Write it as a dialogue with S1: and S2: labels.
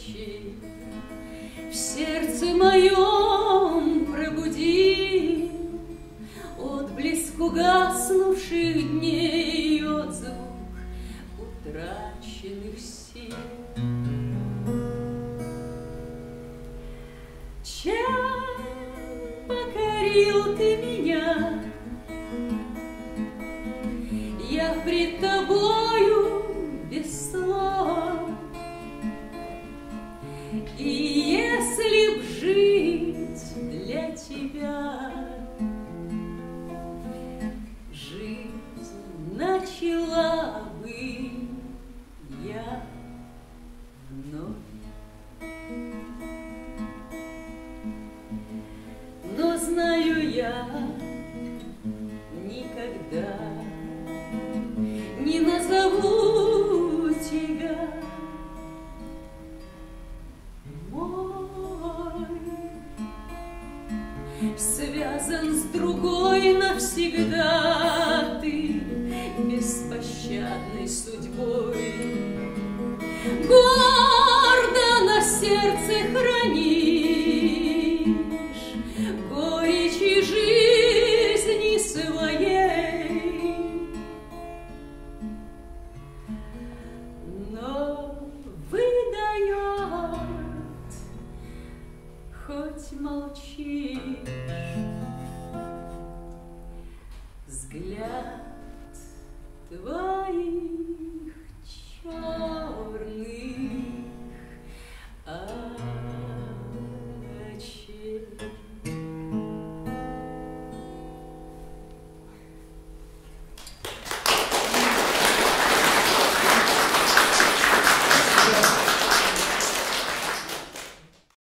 S1: ночи в сердце моем пробуди отблеск угаснувших дней И отзвук утраченных сил. Чем покорил ты меня? Я притом жить для тебя, жизнь начала бы я вновь. Но знаю я, Связан с другой навсегда ты беспощадной судьбой. Гордо на сердце хранишь опять молчит. Взгляд твой